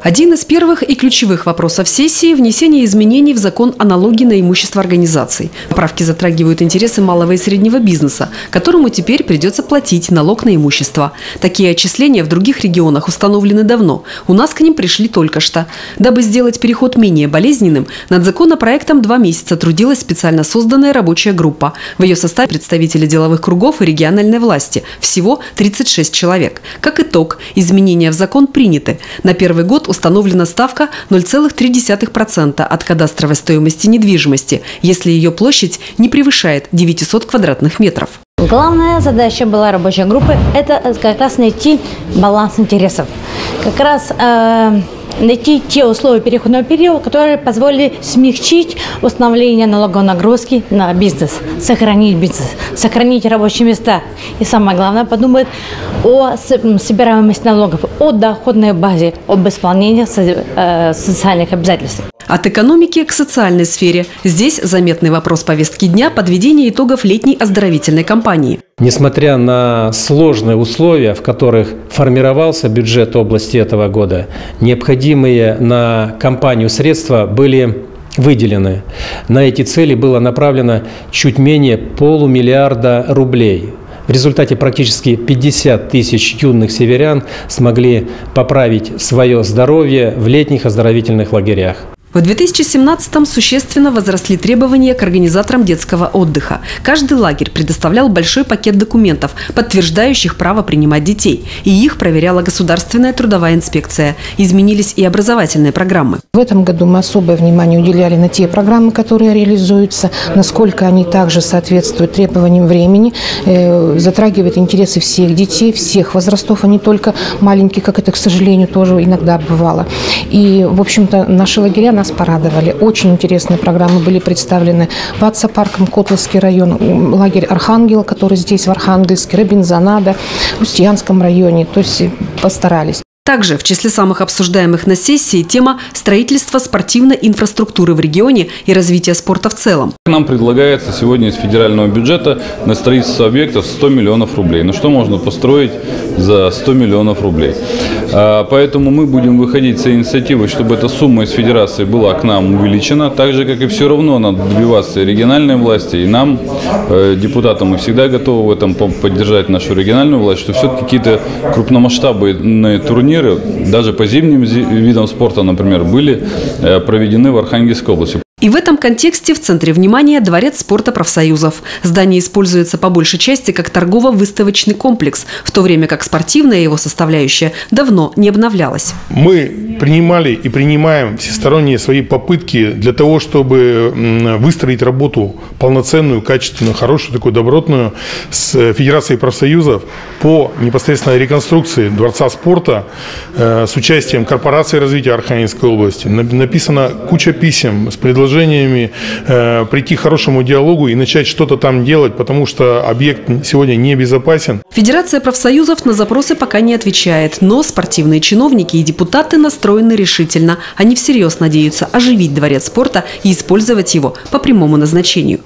Один из первых и ключевых вопросов сессии – внесение изменений в закон о налоге на имущество организаций. Поправки затрагивают интересы малого и среднего бизнеса, которому теперь придется платить налог на имущество. Такие отчисления в других регионах установлены давно. У нас к ним пришли только что. Дабы сделать переход менее болезненным, над законопроектом два месяца трудилась специально созданная рабочая группа. В ее составе представители деловых кругов и региональной власти. Всего 36 человек. Как итог, изменения в закон приняты. На первый год установлена ставка 0,3% от кадастровой стоимости недвижимости, если ее площадь не превышает 900 квадратных метров. Главная задача была рабочей группы – это как раз найти баланс интересов. Как раз э, найти те условия переходного периода, которые позволили смягчить установление налоговой нагрузки на бизнес, сохранить бизнес, сохранить рабочие места. И самое главное, подумать о собираемости налогов, о доходной базе, об исполнении э, социальных обязательств. От экономики к социальной сфере. Здесь заметный вопрос повестки дня – подведение итогов летней оздоровительной кампании. Несмотря на сложные условия, в которых формировался бюджет области этого года, необходимые на кампанию средства были выделены. На эти цели было направлено чуть менее полумиллиарда рублей. В результате практически 50 тысяч юных северян смогли поправить свое здоровье в летних оздоровительных лагерях. В 2017-м существенно возросли требования к организаторам детского отдыха. Каждый лагерь предоставлял большой пакет документов, подтверждающих право принимать детей. И их проверяла Государственная трудовая инспекция. Изменились и образовательные программы. В этом году мы особое внимание уделяли на те программы, которые реализуются, насколько они также соответствуют требованиям времени, э, затрагивают интересы всех детей, всех возрастов, а не только маленьких, как это, к сожалению, тоже иногда бывало. И, в общем-то, наши лагеря нас порадовали. Очень интересные программы были представлены. Ватса парком, Котловский район, лагерь Архангел, который здесь в Архангельске, Робинзонада, в Устьянском районе. То есть постарались. Также в числе самых обсуждаемых на сессии тема строительства спортивной инфраструктуры в регионе и развития спорта в целом. Нам предлагается сегодня из федерального бюджета на строительство объектов 100 миллионов рублей. Ну что можно построить за 100 миллионов рублей? А, поэтому мы будем выходить с инициативой, чтобы эта сумма из федерации была к нам увеличена, так же, как и все равно надо добиваться региональной власти. И нам, э, депутатам, мы всегда готовы в этом поддержать нашу региональную власть, что все-таки какие-то крупномасштабные турниры турниры, даже по зимним видам спорта, например, были э, проведены в Архангельской области. И в этом контексте в центре внимания Дворец спорта профсоюзов. Здание используется по большей части как торгово-выставочный комплекс, в то время как спортивная его составляющая давно не обновлялась. Мы принимали и принимаем всесторонние свои попытки для того, чтобы выстроить работу полноценную, качественную, хорошую, такую добротную с Федерацией профсоюзов по непосредственной реконструкции Дворца спорта э, с участием Корпорации развития Архангельской области. Написана куча писем с предложениями предложениями, э, прийти к хорошему диалогу и начать что-то там делать, потому что объект сегодня небезопасен. Федерация профсоюзов на запросы пока не отвечает, но спортивные чиновники и депутаты настроены решительно. Они всерьез надеются оживить дворец спорта и использовать его по прямому назначению.